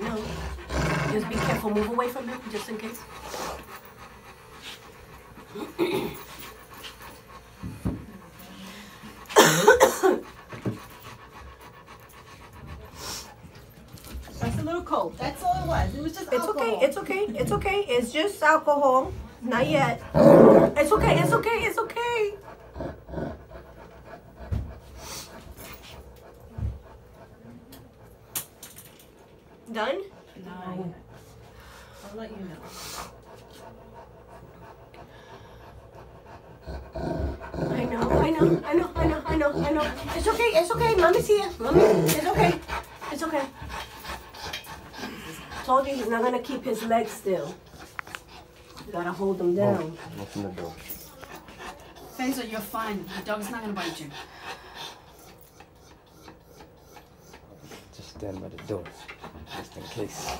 I know. Just be careful. Move away from him, just in case. That's a little cold. That's all it was. It was just It's alcohol. okay. It's okay. It's okay. It's just alcohol. Not yet. It's okay. It's okay. It's okay. Done? No. I'll let you know. I know. I know. I know. I know. I know. I know. It's okay. It's okay. Mommy's here. Mommy. It's okay. It's okay. Told you he's not gonna keep his legs still. You gotta hold him down. Open the door. Faisal, you're fine. The dog's not gonna bite you. Just stand by the door, just in case.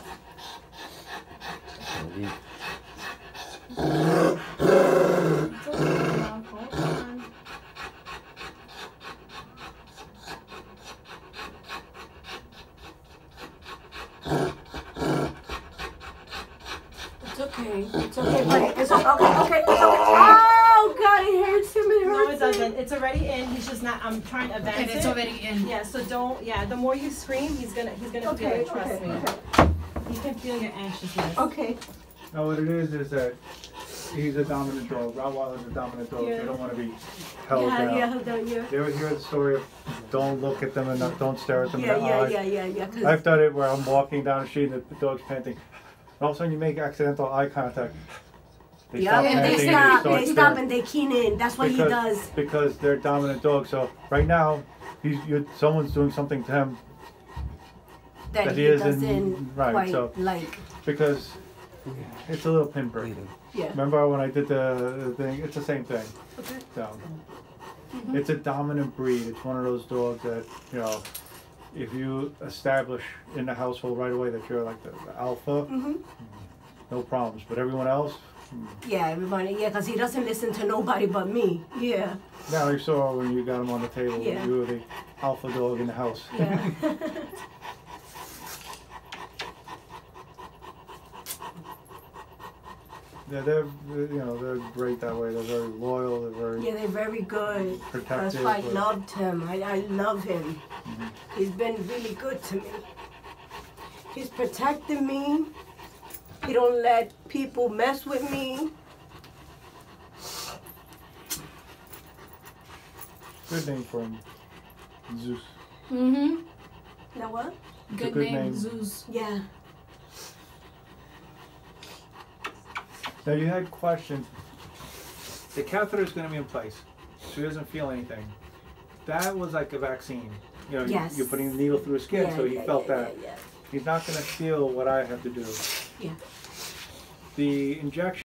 It's okay. It's okay. Buddy. It's okay. Okay. Okay. It's okay. Oh God, it hurts him. It hurts No, it him. Doesn't. It's already in. He's just not. I'm trying to advance And it's already in. Yeah. So don't. Yeah. The more you scream, he's gonna. He's gonna feel Okay. it. Trust Okay. me. Okay. He can feel your anxiousness. Okay. No, what it is is that he's a dominant dog. Rottweiler's a dominant dog. Yeah. They don't want to be held Yeah. down. Yeah. Done. Yeah. You ever hear the story of don't look at them and don't stare at them Yeah. in the Yeah. eyes? Yeah. Yeah. Yeah. 'cause- I've done it where I'm walking down the street and the dog's panting. And all of a sudden you make accidental eye contact. They Yeah, stop and they panting stop. and They stop and they keen in. That's what he does. Because they're dominant dogs. So right now, he's you're, someone's doing something to him That, that he, he isn't- doesn't right, quite so- like. because it's a little pinprick. Yeah. Remember when I did the, the thing? It's the same thing. Okay. So, it's a dominant breed. It's one of those dogs that you know, if you establish in the household right away that you're like the, the alpha, Mhm. no problems. But everyone else, Yeah. Everybody. Yeah. Cause he doesn't listen to nobody but me. Yeah. now you saw when you got him on the table, Yeah. you were the alpha dog in the house. Yeah. Yeah, they're you know they're great that way. They're very loyal. They're very yeah. They're very good. That's protective. why I loved him. I, I love him. Mhm. He's been really good to me. He's protecting me. He don't let people mess with me. Good name for him, Zeus. Mm-hmm. Now what? Good, good name, name. Zeus. Yeah. Now you had questions. The catheter is going to be in place, so he doesn't feel anything. That was like a vaccine. You know, yes. you're putting the needle through his skin, yeah, so he yeah, felt yeah, that. Yeah, He's not going to feel what I have to do. Yeah. The injection.